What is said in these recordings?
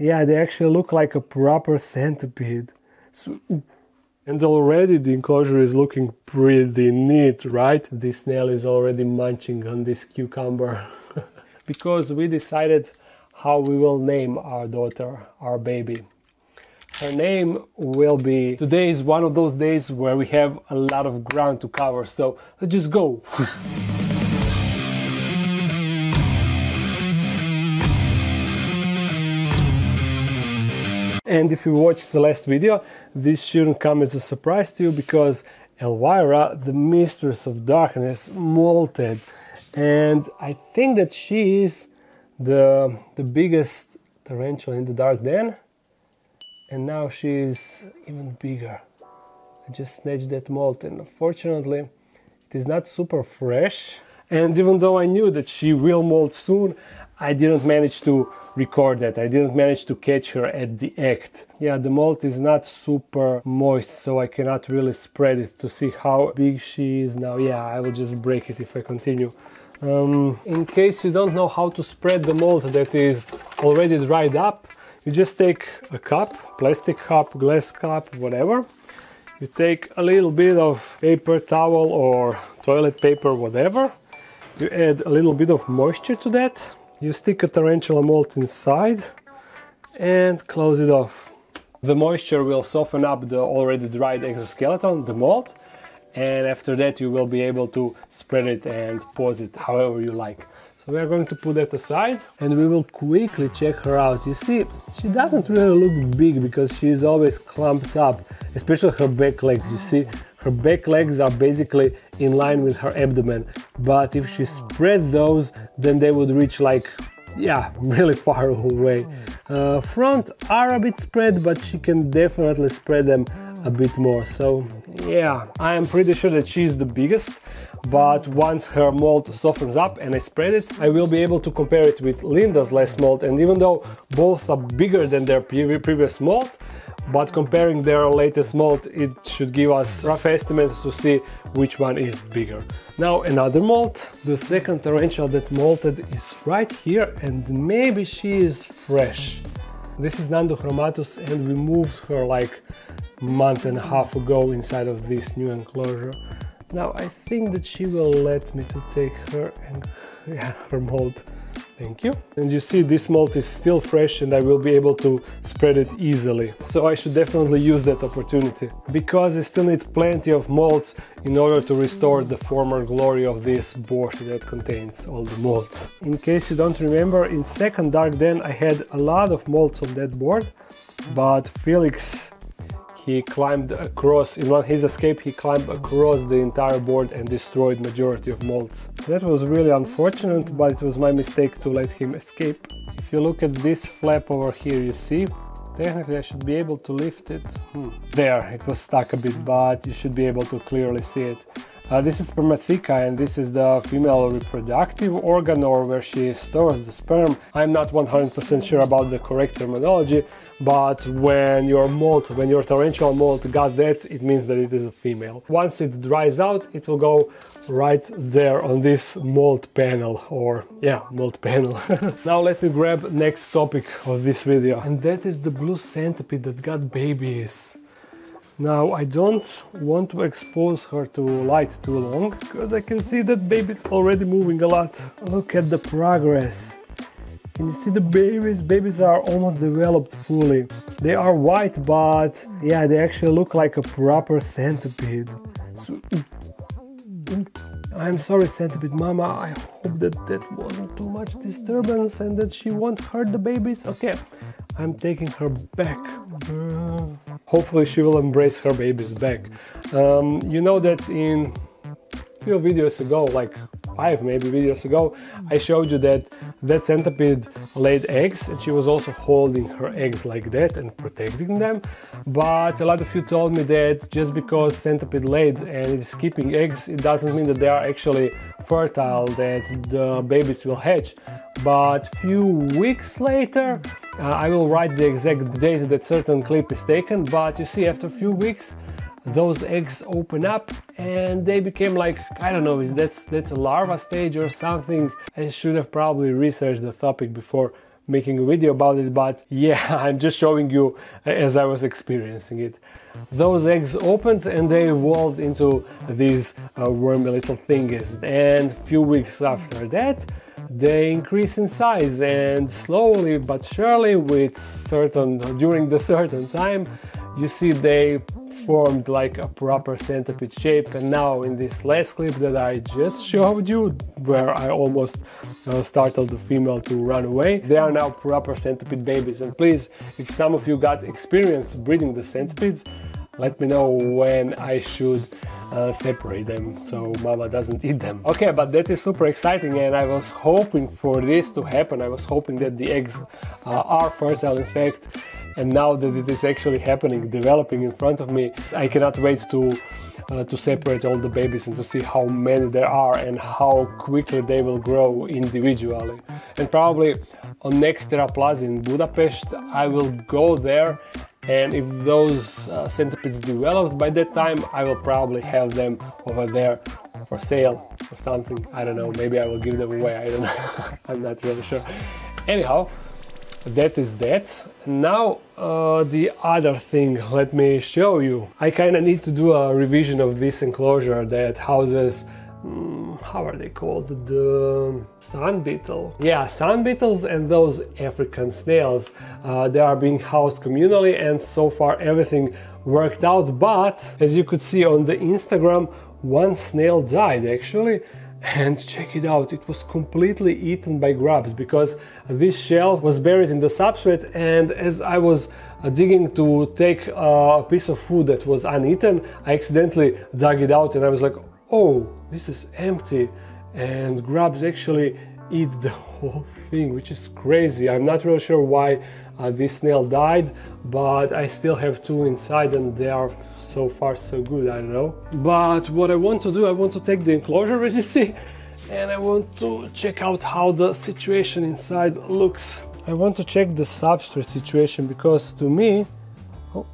Yeah, they actually look like a proper centipede. So, and already the enclosure is looking pretty neat, right? This snail is already munching on this cucumber. because we decided how we will name our daughter, our baby. Her name will be. Today is one of those days where we have a lot of ground to cover, so let's just go. and if you watched the last video, this shouldn't come as a surprise to you because Elvira, the mistress of darkness, molted. And I think that she is the, the biggest tarantula in the dark den and now she's even bigger. I just snatched that molt and unfortunately it is not super fresh and even though I knew that she will molt soon I didn't manage to record that. I didn't manage to catch her at the act. Yeah, the molt is not super moist, so I cannot really spread it to see how big she is now. Yeah, I will just break it if I continue. Um, in case you don't know how to spread the molt that is already dried up, you just take a cup, plastic cup, glass cup, whatever. You take a little bit of paper towel or toilet paper, whatever. You add a little bit of moisture to that. You stick a tarantula molt inside and close it off. The moisture will soften up the already dried exoskeleton, the molt, and after that you will be able to spread it and pose it however you like. So we are going to put that aside and we will quickly check her out. You see, she doesn't really look big because she is always clumped up, especially her back legs. You see, her back legs are basically in line with her abdomen. But if she spread those, then they would reach like, yeah, really far away. Uh, front are a bit spread, but she can definitely spread them a bit more. So yeah, I am pretty sure that she's the biggest but once her molt softens up and I spread it, I will be able to compare it with Linda's last molt and even though both are bigger than their previous molt, but comparing their latest molt, it should give us rough estimates to see which one is bigger. Now another molt, the second tarantula that molted is right here and maybe she is fresh. This is Nhandu chromatus and we moved her like month and a half ago inside of this new enclosure. Now I think that she will let me to take her and yeah, her molt. Thank you. And you see this molt is still fresh and I will be able to spread it easily. So I should definitely use that opportunity. Because I still need plenty of molts in order to restore the former glory of this board that contains all the molts. In case you don't remember, in second Dark Den I had a lot of molts on that board, but Felix he climbed across, in one his escape, he climbed across the entire board and destroyed majority of molts. That was really unfortunate, but it was my mistake to let him escape. If you look at this flap over here, you see, technically I should be able to lift it. Hmm. There, it was stuck a bit, but you should be able to clearly see it. Uh, this is spermatheca and this is the female reproductive organ or where she stores the sperm. I'm not 100% sure about the correct terminology, but when your molt, when your tarantula molt got that, it means that it is a female. Once it dries out, it will go right there on this molt panel or yeah, molt panel. now let me grab next topic of this video and that is the blue centipede that got babies. Now I don't want to expose her to light too long because I can see that baby's already moving a lot. Look at the progress. Can you see the babies? Babies are almost developed fully. They are white, but yeah, they actually look like a proper centipede. So. I'm sorry, centipede mama. I hope that that wasn't too much disturbance and that she won't hurt the babies. Okay, I'm taking her back. Hopefully, she will embrace her babies back. Um, you know that in few videos ago, like five maybe videos ago, I showed you that that centipede laid eggs and she was also holding her eggs like that and protecting them. But a lot of you told me that just because centipede laid and it is keeping eggs, it doesn't mean that they are actually fertile, that the babies will hatch. But a few weeks later, uh, I will write the exact date that certain clip is taken, but you see after a few weeks, those eggs open up and they became like I don't know is that's that's a larva stage or something I should have probably researched the topic before making a video about it, but yeah, I'm just showing you as I was experiencing it. Those eggs opened and they evolved into these uh, wormy little thingies. And few weeks after that, they increase in size and slowly but surely with certain during the certain time you see they formed like a proper centipede shape and now in this last clip that I just showed you where I almost uh, startled the female to run away they are now proper centipede babies and please if some of you got experience breeding the centipedes let me know when I should uh, separate them so mama doesn't eat them. Okay, but that is super exciting and I was hoping for this to happen. I was hoping that the eggs uh, are fertile in fact and now that it is actually happening, developing in front of me, I cannot wait to uh, to separate all the babies and to see how many there are and how quickly they will grow individually. And probably on next Plaza in Budapest, I will go there and if those uh, centipedes developed by that time I will probably have them over there for sale or something. I don't know. Maybe I will give them away. I don't know I'm not really sure. Anyhow that is that now uh, the other thing let me show you I kind of need to do a revision of this enclosure that houses um, how are they called? The sun beetle. Yeah, sun beetles and those African snails. Uh, they are being housed communally and so far everything worked out. But as you could see on the Instagram, one snail died actually. And check it out, it was completely eaten by grubs because this shell was buried in the substrate and as I was uh, digging to take a piece of food that was uneaten, I accidentally dug it out and I was like, oh, this is empty. And grubs actually eat the whole thing which is crazy. I'm not really sure why uh, this snail died but i still have two inside and they are so far so good i don't know but what i want to do i want to take the enclosure see and i want to check out how the situation inside looks i want to check the substrate situation because to me oh,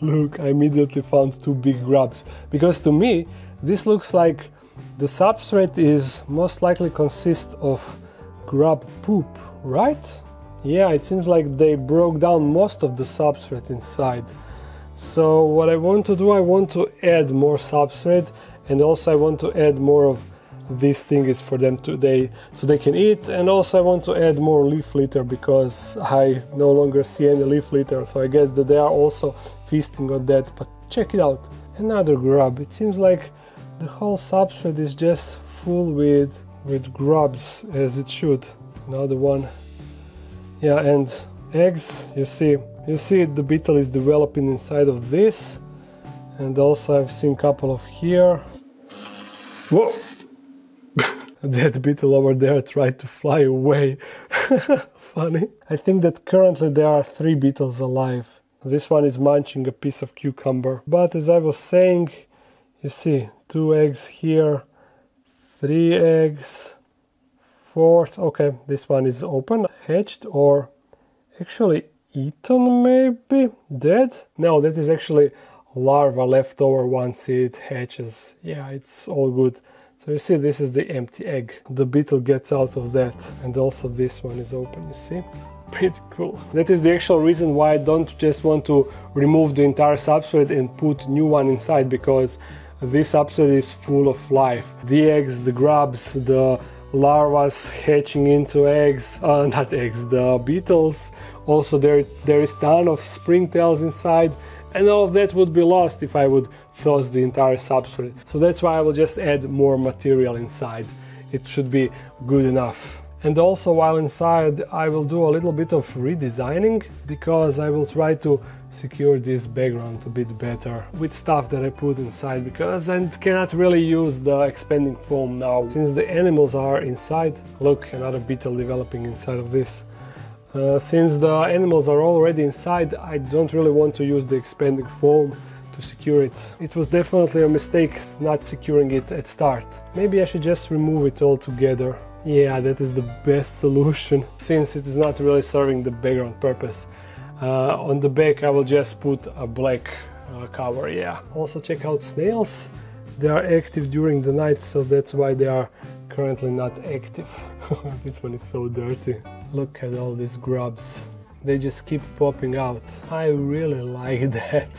look i immediately found two big grubs because to me this looks like the substrate is most likely consists of grub poop, right? Yeah, it seems like they broke down most of the substrate inside. So what I want to do, I want to add more substrate and also I want to add more of this thing is for them today so they can eat. And also I want to add more leaf litter because I no longer see any leaf litter so I guess that they are also feasting on that but check it out. Another grub. It seems like the whole substrate is just full with with grubs as it should. Another one. Yeah and eggs you see you see the beetle is developing inside of this and also I've seen couple of here. Whoa! That beetle over there tried to fly away. Funny. I think that currently there are three beetles alive. This one is munching a piece of cucumber. But as I was saying you see two eggs here three eggs fourth. Okay this one is open hatched or actually eaten maybe? Dead? No that is actually larva left over once it hatches. Yeah it's all good. So you see this is the empty egg. The beetle gets out of that and also this one is open you see? Pretty cool. That is the actual reason why i don't just want to remove the entire substrate and put new one inside because this substrate is full of life. The eggs, the grubs, the larvas hatching into eggs, uh, not eggs, the beetles. Also there, there is ton of springtails inside and all of that would be lost if I would toss the entire substrate. So that's why I will just add more material inside. It should be good enough. And also while inside I will do a little bit of redesigning because I will try to secure this background a bit better with stuff that I put inside because I cannot really use the expanding foam now since the animals are inside. Look, another beetle developing inside of this. Uh, since the animals are already inside, I don't really want to use the expanding foam to secure it. It was definitely a mistake not securing it at start. Maybe I should just remove it all together. Yeah, that is the best solution since it is not really serving the background purpose. Uh, on the back I will just put a black uh, cover, yeah. Also check out snails. They are active during the night, so that's why they are currently not active. this one is so dirty. Look at all these grubs. They just keep popping out. I really like that.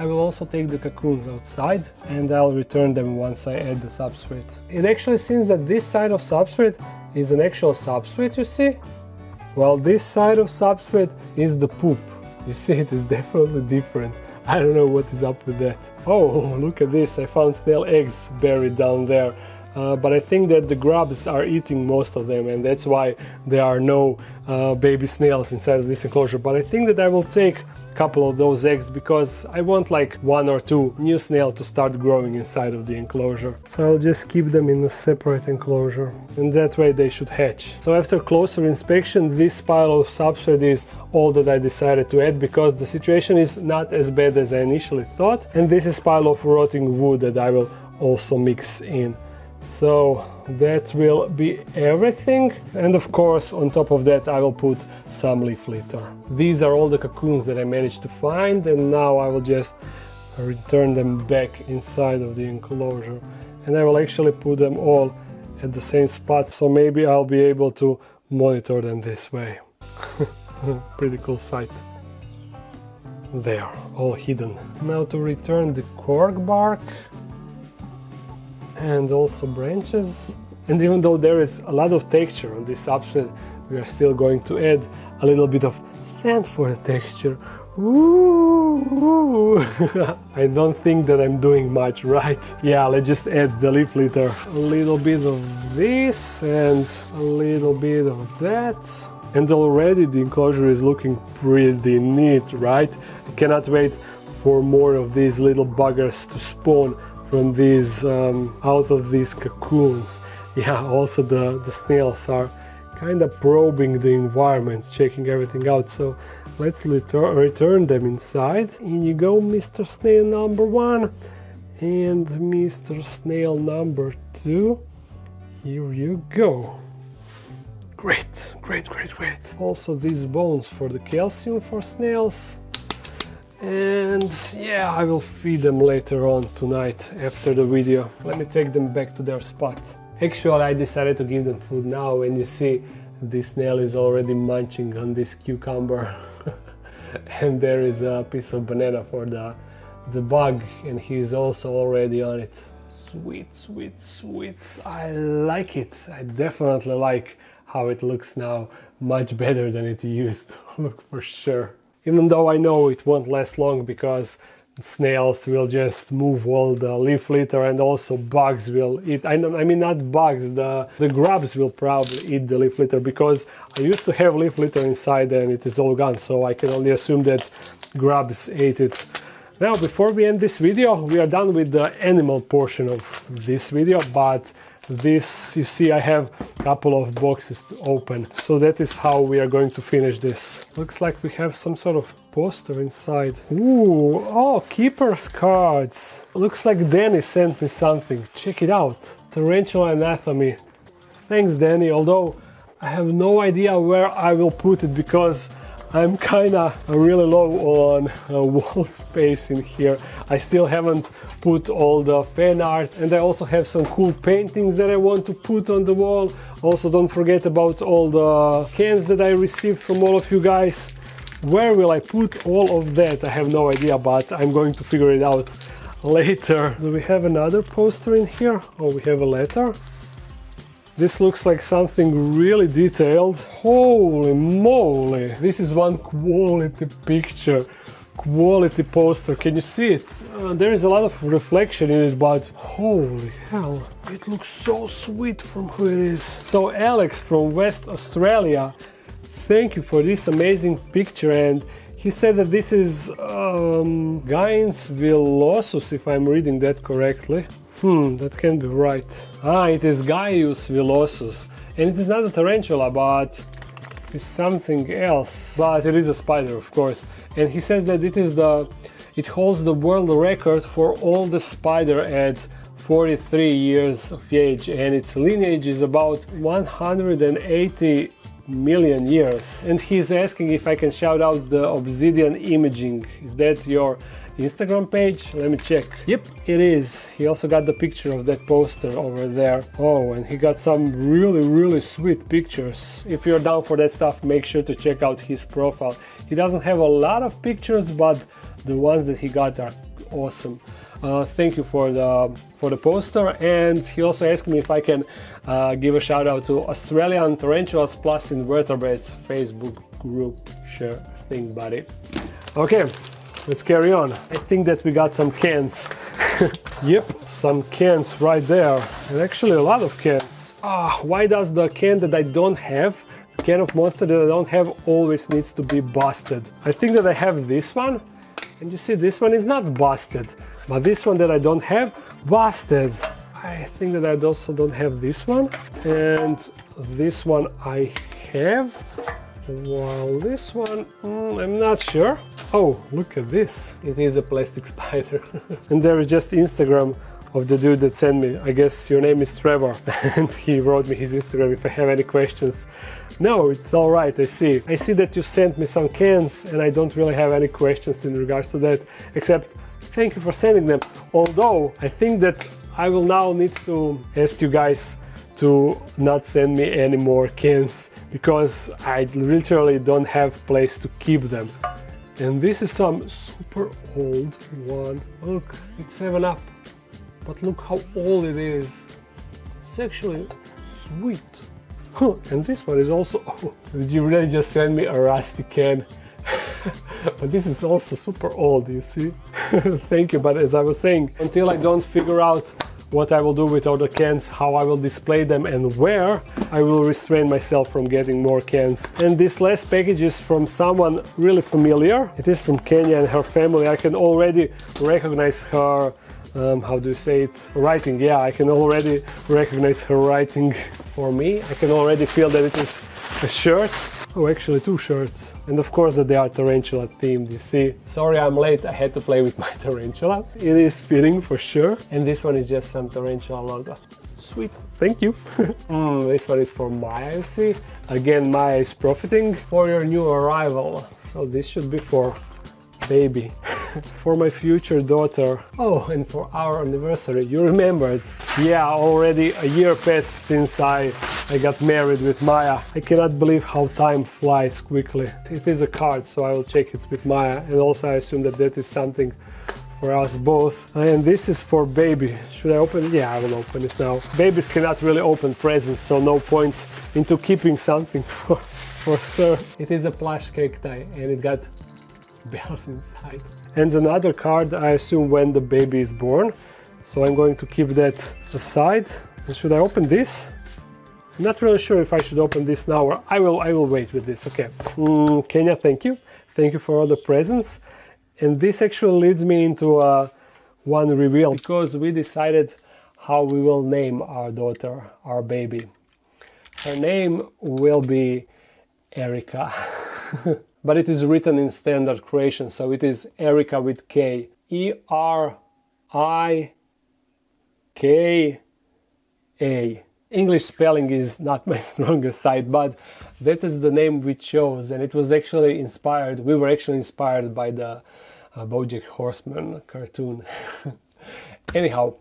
I will also take the cocoons outside and I'll return them once I add the substrate. It actually seems that this side of substrate is an actual substrate, you see? While this side of substrate is the poop. You see, it is definitely different. I don't know what is up with that. Oh, look at this, I found snail eggs buried down there. Uh, but I think that the grubs are eating most of them and that's why there are no uh, baby snails inside of this enclosure. But I think that I will take a couple of those eggs because I want like one or two new snail to start growing inside of the enclosure. So I'll just keep them in a separate enclosure and that way they should hatch. So after closer inspection this pile of substrate is all that I decided to add because the situation is not as bad as I initially thought and this is pile of rotting wood that I will also mix in. So that will be everything and of course on top of that I will put some leaf litter. These are all the cocoons that I managed to find and now I will just return them back inside of the enclosure and I will actually put them all at the same spot so maybe I'll be able to monitor them this way. Pretty cool sight. There, all hidden. Now to return the cork bark and also branches. And even though there is a lot of texture on this substrate, we are still going to add a little bit of sand for the texture. Ooh, I don't think that I'm doing much right. Yeah, let's just add the leaf litter. A little bit of this and a little bit of that. And already the enclosure is looking pretty neat, right? I cannot wait for more of these little buggers to spawn from these um, out of these cocoons. Yeah also the the snails are kind of probing the environment checking everything out. So let's retur return them inside. In you go mr snail number one. And mr snail number two here you go. Great great great great. Also these bones for the calcium for snails and yeah I will feed them later on tonight after the video. Let me take them back to their spot. Actually I decided to give them food now and you see this snail is already munching on this cucumber. And there is a piece of banana for the the bug and he's also already on it. Sweet sweet sweet. I like it. I definitely like how it looks now. Much better than it used to look for sure even though I know it won't last long because snails will just move all the leaf litter and also bugs will eat. I, I mean not bugs the the grubs will probably eat the leaf litter because I used to have leaf litter inside and it is all gone so I can only assume that grubs ate it. Now before we end this video we are done with the animal portion of this video but this you see I have couple of boxes to open. So that is how we are going to finish this. Looks like we have some sort of poster inside. Ooh, oh keeper's cards. Looks like Danny sent me something. Check it out. Tarantula anatomy. Thanks Danny although I have no idea where I will put it because I'm kinda really low on uh, wall space in here. I still haven't put all the fan art and I also have some cool paintings that I want to put on the wall. Also don't forget about all the cans that I received from all of you guys. Where will I put all of that? I have no idea, but I'm going to figure it out later. Do we have another poster in here? Oh, we have a letter. This looks like something really detailed. Holy moly! This is one quality picture, quality poster. Can you see it? Uh, there is a lot of reflection in it, but holy hell, it looks so sweet from who it is. So Alex from West Australia, thank you for this amazing picture and he said that this is um, Gaius villosus, if I'm reading that correctly. Hmm, that can be right. Ah, it is Gaius villosus. And it is not a tarantula, but it's something else. But it is a spider, of course. And he says that it is the it holds the world record for all the spider at 43 years of age and its lineage is about 180 million years. And he's asking if I can shout out the Obsidian Imaging. Is that your Instagram page? Let me check. Yep, it is. He also got the picture of that poster over there. Oh, and he got some really, really sweet pictures. If you're down for that stuff, make sure to check out his profile. He doesn't have a lot of pictures, but the ones that he got are awesome. Uh, thank you for the for the poster and he also asked me if I can uh, give a shout out to Australian Tarantulas Plus Invertebrates Facebook group share thing buddy okay let's carry on. I think that we got some cans. Yep some cans right there. And actually a lot of cans. Ah why does the can that I don't have can of monster that I don't have always needs to be busted? I think that I have this one. And you see this one is not busted. But this one that I don't have, busted. I think that I also don't have this one. And this one I have. While this one, mm, I'm not sure. Oh, look at this. It is a plastic spider. and there is just Instagram of the dude that sent me. I guess your name is Trevor. and he wrote me his Instagram if I have any questions. No, it's all right, I see. I see that you sent me some cans and I don't really have any questions in regards to that, except thank you for sending them. Although I think that I will now need to ask you guys to not send me any more cans because I literally don't have place to keep them. And this is some super old one. Look, it's 7 Up. But look how old it is. It's actually sweet. And this one is also... Oh, did you really just send me a rusty can? but this is also super old, you see? Thank you, but as I was saying, until I don't figure out what I will do with all the cans, how I will display them and where, I will restrain myself from getting more cans. And this last package is from someone really familiar. It is from Kenya and her family. I can already recognize her um, how do you say it writing yeah i can already recognize her writing for me i can already feel that it is a shirt Oh, actually two shirts. And of course that they are tarantula themed, you see. Sorry I'm late, I had to play with my tarantula. It is fitting for sure. And this one is just some tarantula logo. Sweet, thank you. mm, this one is for Maya, you see. Again, Maya is profiting for your new arrival. So this should be for baby. for my future daughter. Oh, and for our anniversary, you remembered. Yeah, already a year passed since I I got married with Maya. I cannot believe how time flies quickly. It is a card, so I will check it with Maya. And also I assume that that is something for us both. And this is for baby. Should I open it? Yeah, I will open it now. Babies cannot really open presents, so no point into keeping something for, for her. It is a plush cacti and it got bells inside. And another card, I assume when the baby is born. So I'm going to keep that aside. And should I open this? Not really sure if I should open this now or I will I will wait with this. Okay. Mm, Kenya, thank you. Thank you for all the presents. And this actually leads me into uh, one reveal because we decided how we will name our daughter, our baby. Her name will be Erica. but it is written in standard Croatian, so it is Erika with K. E R I K A. English spelling is not my strongest side, but that is the name we chose, and it was actually inspired. We were actually inspired by the uh, BoJack Horseman cartoon. Anyhow,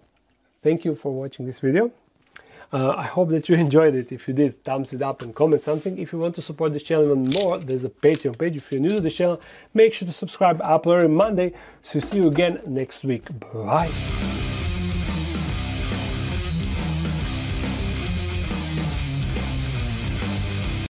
thank you for watching this video. Uh, I hope that you enjoyed it. If you did, thumbs it up and comment something. If you want to support this channel even more, there's a Patreon page. If you're new to the channel, make sure to subscribe. I upload every Monday. So see you again next week. Bye.